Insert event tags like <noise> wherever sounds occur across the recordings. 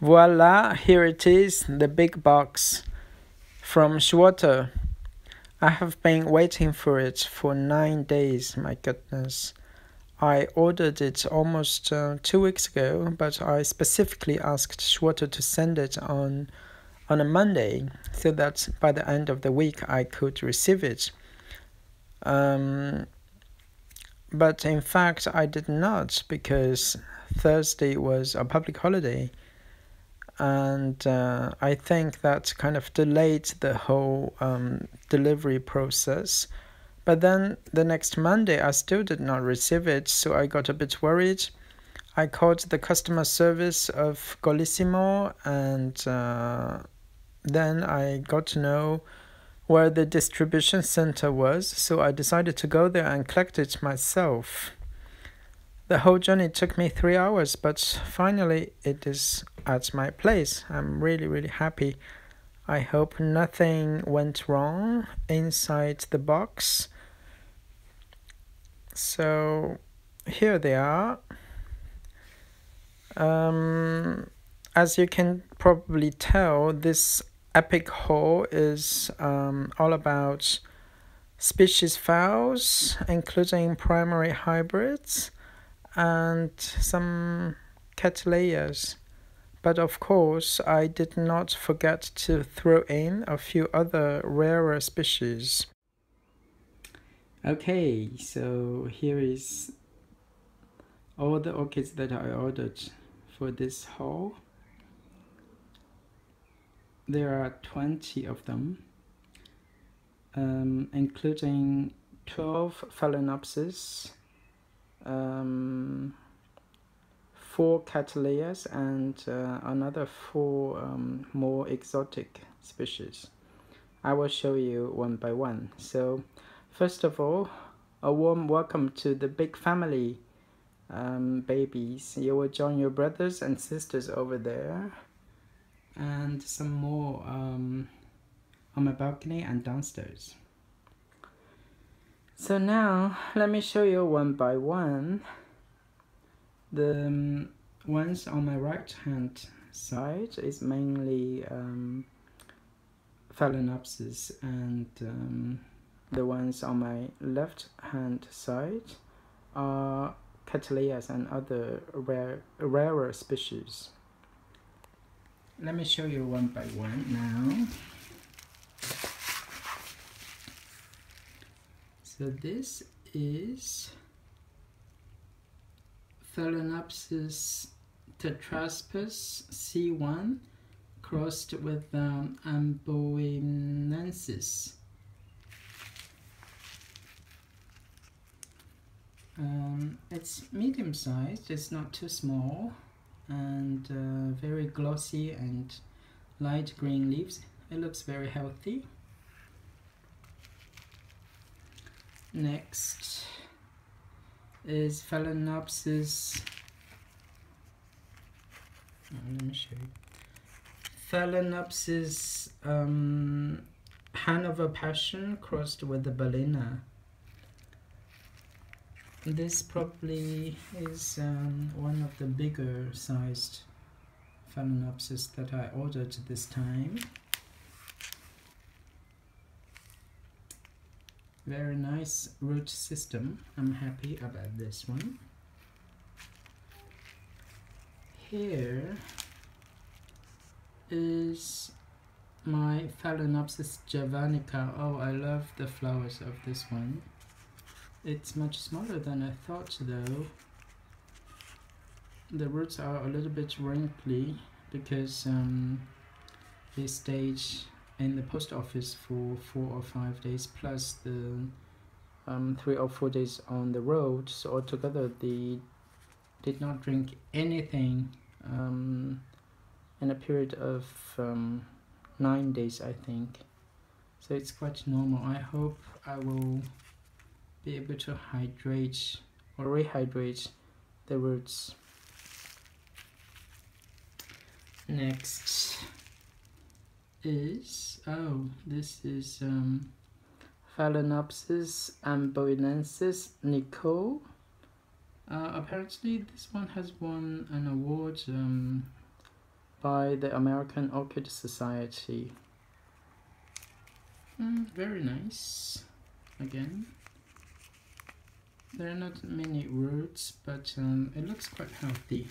Voila, here it is, the big box from Schwerter. I have been waiting for it for nine days, my goodness. I ordered it almost uh, two weeks ago, but I specifically asked Schwerter to send it on on a Monday so that by the end of the week I could receive it. Um, but in fact, I did not because Thursday was a public holiday and uh, I think that kind of delayed the whole um, delivery process. But then the next Monday, I still did not receive it, so I got a bit worried. I called the customer service of Colissimo, and uh, then I got to know where the distribution center was, so I decided to go there and collect it myself. The whole journey took me three hours, but finally it is at my place. I'm really, really happy. I hope nothing went wrong inside the box. So here they are. Um, as you can probably tell, this epic haul is um, all about species Phals, including primary hybrids and some cattleyas. But of course, I did not forget to throw in a few other rarer species. Okay, so here is all the orchids that I ordered for this haul. There are 20 of them, um, including 12 Phalaenopsis, um, four cattleyas and uh, another four um, more exotic species. I will show you one by one. So first of all, a warm welcome to the big family um, babies. You will join your brothers and sisters over there and some more um, on my balcony and downstairs. So now let me show you one by one. The um, ones on my right hand side is mainly um, Phalaenopsis and um, the ones on my left hand side are Cattleyas and other rare, rarer species. Let me show you one by one now. So this is Phalaenopsis tetraspis C1 crossed with um, amboinensis. Um, it's medium sized, it's not too small, and uh, very glossy and light green leaves. It looks very healthy. Next is Phalaenopsis. Oh, let me show you. Phalaenopsis um, Hannover Passion crossed with the Bellina. This probably is um, one of the bigger sized Phalaenopsis that I ordered this time. Very nice root system. I'm happy about this one. Here is my Phalaenopsis javanica. Oh I love the flowers of this one. It's much smaller than I thought though. The roots are a little bit wrinkly because um, they stage in the post office for four or five days plus the um, three or four days on the road. So altogether they did not drink anything um, in a period of um, nine days I think. So it's quite normal. I hope I will be able to hydrate or rehydrate the roots. Next is oh this is um Phalaenopsis amboinensis Nicole. Uh, apparently this one has won an award um, by the American Orchid Society. Mm, very nice. Again. There are not many roots, but um, it looks quite healthy.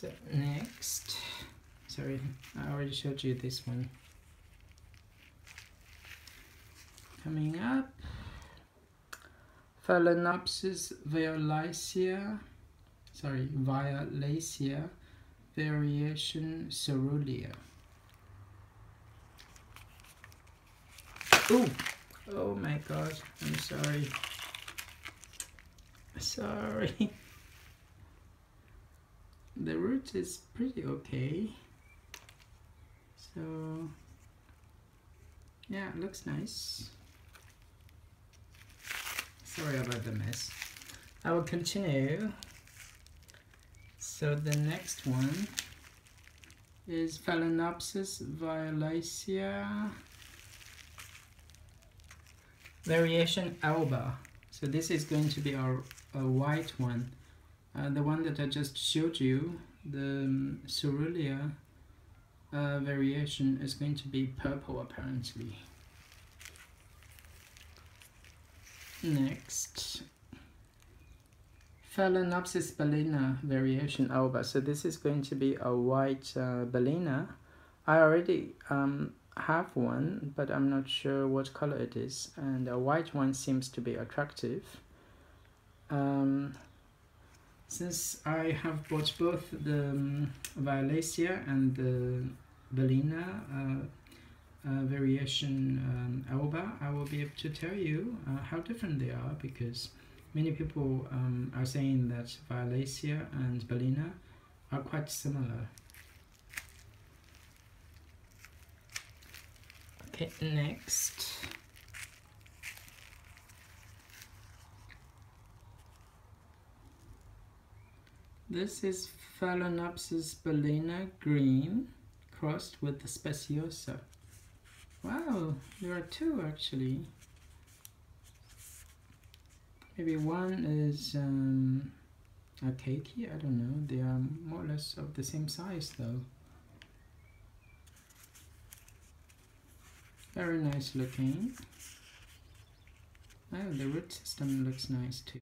So next, sorry, I already showed you this one. Coming up, Phalaenopsis violacea, sorry, violacea variation coerulea. Oh, oh my god, I'm sorry. <laughs> Sorry. The root is pretty okay. So, yeah, it looks nice. Sorry about the mess. I will continue. So the next one is Phalaenopsis violacea variation alba. So this is going to be our a white one. Uh, the one that I just showed you, the um, Coerulea uh, variation is going to be purple apparently. Next, Phalaenopsis bellina variation alba. So this is going to be a white uh, bellina. I already um, have one, but I'm not sure what color it is. And a white one seems to be attractive. Um, since I have bought both the um, and the Bellina uh, uh, variation um, alba, I will be able to tell you uh, how different they are because many people um, are saying that Violacea and Bellina are quite similar. Okay, next. This is Phalaenopsis bellina green crossed with the speciosa. Wow, there are two actually. Maybe one is um, a keiki, I don't know. They are more or less of the same size though. Very nice looking. Oh, the root system looks nice too.